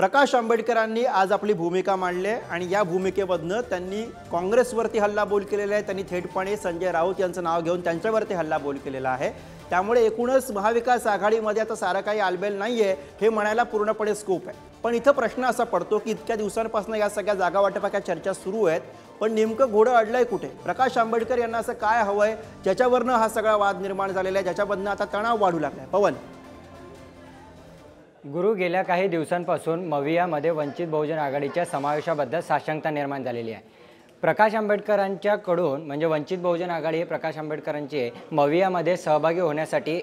प्रकाश आंबेडकरांनी आज आपली भूमिका मांडली आहे आणि या भूमिकेमधनं त्यांनी काँग्रेसवरती हल्लाबोल केलेला आहे. त्यांनी थेटपणे संजय राऊत यांचं नाव घेऊन त्यांच्यावरती हल्लाबोल केलेला आहे. त्यामुळे एकूणच महाविकास आघाडीमध्ये आता सारं काही आलबेल नाही आहे हे म्हणायला पूर्णपणे स्कोप आहे. पण इथं प्रश्न असा पडतो की इतक्या दिवसांपासून या सगळ्या जागा वाटपाच्या चर्चा सुरू आहेत पण नेमकं घोडं अडलंय कुठे? प्रकाश आंबेडकर यांना असं काय हवंय? ज्याच्यावरनं हा सगळा वाद निर्माण झालेला आहे ज्याच्यामधनं आता तणाव वाढू लागलाय. पवन. गुरु गेल्या काही दिवसांपासून मवियामध्ये वंचित बहुजन आघाडीच्या समावेशाबद्दल साशंकता निर्माण झालेली आहे. प्रकाश आंबेडकरांच्याकडून म्हणजे वंचित बहुजन आघाडी हे प्रकाश आंबेडकरांचे मवियामध्ये सहभागी होण्यासाठी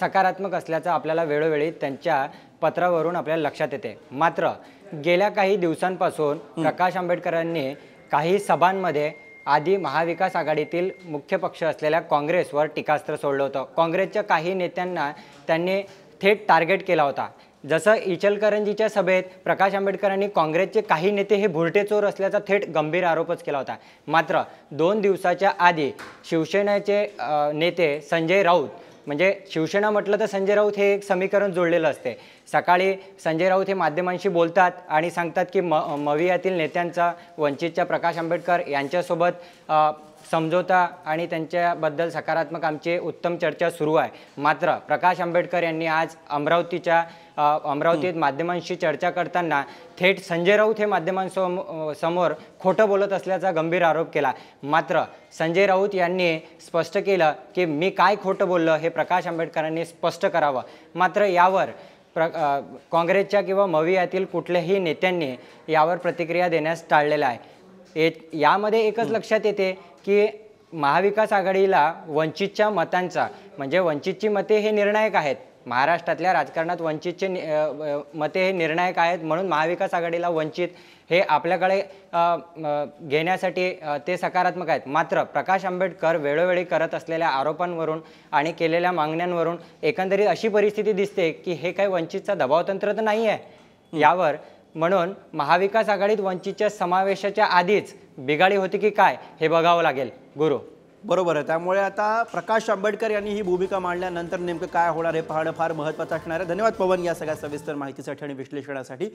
सकारात्मक असल्याचं आपल्याला वेळोवेळी त्यांच्या पत्रावरून आपल्याला लक्षात येते. मात्र गेल्या काही दिवसांपासून प्रकाश आंबेडकरांनी काही सभांमध्ये आधी महाविकास आघाडीतील मुख्य पक्ष असलेल्या काँग्रेसवर टीकास्त्र सोडलं होतं. काँग्रेसच्या काही नेत्यांना त्यांनी थेट टार्गेट केला होता. जसं इचलकरंजीच्या सभेत प्रकाश आंबेडकरांनी काँग्रेसचे काही नेते हे भुरटे चोर असल्याचा थेट गंभीर आरोपच केला होता. मात्र दोन दिवसाच्या आधी शिवसेनेचे नेते संजय राऊत म्हणजे शिवसेना म्हटलं तर संजय राऊत हे एक समीकरण जोडलेलं असते. सकाळी संजय राऊत हे माध्यमांशी बोलतात आणि सांगतात की म मवियातील नेत्यांचा वंचितच्या प्रकाश आंबेडकर यांच्यासोबत समझोता आणि त्यांच्याबद्दल सकारात्मक आमची उत्तम चर्चा सुरू आहे. मात्र प्रकाश आंबेडकर यांनी आज अमरावतीच्या अमरावतीत माध्यमांशी चर्चा करताना थेट संजय राऊत हे माध्यमांसमोर समोर खोटं बोलत असल्याचा गंभीर आरोप केला. मात्र संजय राऊत यांनी स्पष्ट केलं की मी काय खोटं बोललं हे प्रकाश आंबेडकरांनी स्पष्ट करावं. मात्र यावर प्र काँग्रेसच्या किंवा मवियातील कुठल्याही नेत्यांनी यावर प्रतिक्रिया देण्यास टाळलेलं आहे. ए यामध्ये एकच लक्षात येते की महाविकास आघाडीला वंचितच्या मतांचा म्हणजे वंचितची मते हे निर्णायक आहेत. महाराष्ट्रातल्या राजकारणात वंचितचे नि- मते हे निर्णायक आहेत म्हणून महाविकास आघाडीला वंचित हे आपल्याकडे घेण्यासाठी ते सकारात्मक आहेत. मात्र प्रकाश आंबेडकर वेळोवेळी करत असलेल्या आरोपांवरून आणि केलेल्या मागण्यांवरून एकंदरीत अशी परिस्थिती दिसते की हे काही वंचितचा दबावतंत्र तर नाही आहे यावर म्हणून महाविकास आघाडीत वंचितच्या समावेशाच्या आधीच बिघाडी होती की काय हे बघावं लागेल. गुरु. बरोबर आहे. त्यामुळे आता प्रकाश आंबेडकर यांनी ही भूमिका मांडल्यानंतर नेमकं काय होणार हे पाहणं फार महत्त्वाचं असणार आहे. धन्यवाद पवन या सगळ्या सविस्तर माहितीसाठी आणि विश्लेषणासाठी.